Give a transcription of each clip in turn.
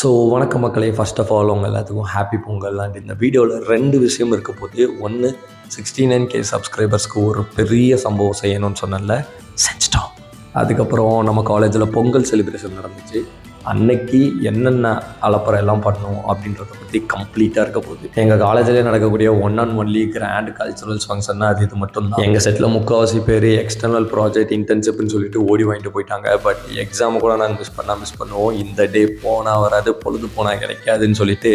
So வணக்க மக்களே. First of all உங்கள் எல்லாத்துக்கும் ஹாப்பி பொங்கல். அண்ட் இந்த வீடியோவில் ரெண்டு விஷயம் இருக்க போது ஒன்று சிக்ஸ்டி நைன் கே சப்ஸ்கிரைபர்ஸ்க்கு ஒரு பெரிய சம்பவம் செய்யணும்னு சொன்னல செஞ்சிட்டோம் அதுக்கப்புறம் நம்ம காலேஜில் பொங்கல் செலிப்ரேஷன் நடந்துச்சு. அன்னைக்கு என்னென்ன அலப்பறை எல்லாம் பண்ணோம் அப்படின்றத பற்றி கம்ப்ளீட்டாக இருக்க போகுது. எங்கள் காலேஜில் நடக்கக்கூடிய one and only grand culturals ஃபங்க்ஷன்னா அது இது மட்டும் தான் எங்கள் செட்டில் முக்கால்வாசி பேர் எக்ஸ்டர்னல் ப்ராஜெக்ட் இன்டர்ன்ஷிப்னு சொல்லிட்டு ஓடி வாங்கிட்டு போயிட்டாங்க. பட் எக்ஸாம் கூட நாங்கள் மிஸ் பண்ணால் மிஸ் பண்ணுவோம். இந்த டே போனால் வராது பொழுது போனால் கிடைக்காதுன்னு சொல்லிட்டு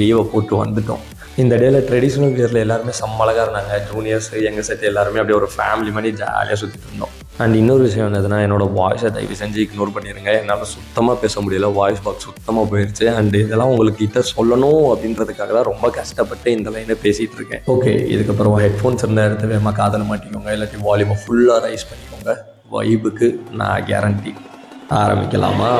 லீவை போட்டு வந்துட்டோம். இந்த டேயில் ட்ரெடிஷ்னல் வியரில் எல்லாருமே செம்மழகாக இருந்தாங்க. ஜூனியர்ஸ் எங்கள் செட் எல்லாருமே அப்படியே ஒரு ஃபேமிலி மாதிரி ஜாலியாக சுற்றிட்டு இருந்தோம். அண்ட் இன்னொரு விஷயம் என்னதுன்னா என்னோட வாய்ஸை தயவு செஞ்சு இக்னோர் பண்ணிடுங்க என்னால் சுத்தமாக பேச முடியல. வாய்ஸ் பாக்ஸ் சுத்தமாக போயிடுச்சு அண்ட் இதெல்லாம் உங்களுக்கு கிட்ட சொல்லணும் அப்படின்றதுக்காக தான் ரொம்ப கஷ்டப்பட்டு இந்த லைனை பேசிகிட்டு இருக்கேன். ஓகே இதுக்கப்புறம் ஹெட்ஃபோன்ஸ் இருந்தால் எடுத்து வேமா காதல் மாட்டிக்கோங்க. இல்லாட்டி வால்யூமை ஃபுல்லாக ரைஸ் பண்ணிக்கோங்க. வைபுக்கு நான் கேரண்டி ஆரம்பிக்கலாமா?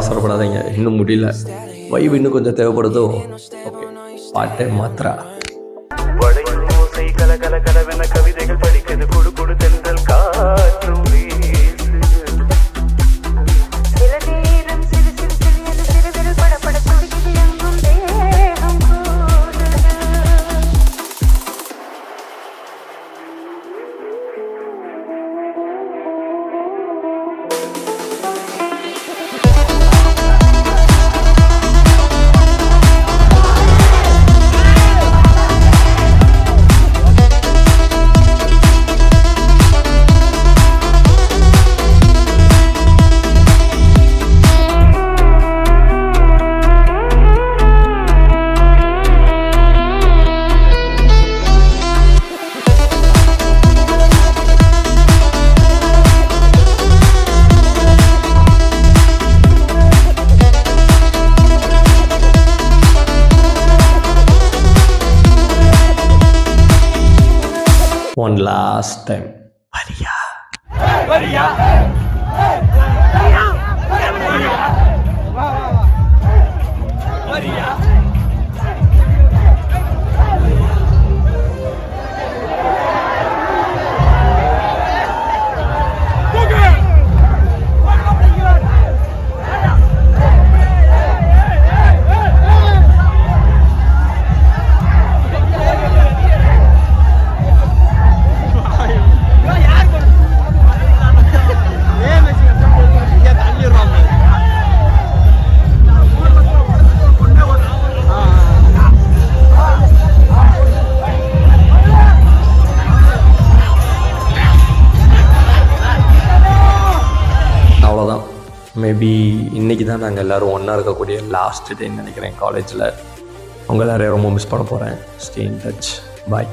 அவசரப்படாதீங்க. இன்னும் முடியல. வைவ் இன்னும் கொஞ்சம் தேவைப்படுதோ? ஓகே. பாட்டை மாத்திரா one last time. Maria. Hey, Maria. Hey, hey. Maybe இன்றைக்கி தான் நாங்கள் எல்லோரும் ஒன்றா இருக்கக்கூடிய லாஸ்ட் டேன்னு நினைக்கிறேன் காலேஜில் உங்கள் எல்லாரையும் ரொம்ப மிஸ் பண்ண போகிறேன் ஸ்டே இன் டச் பாய்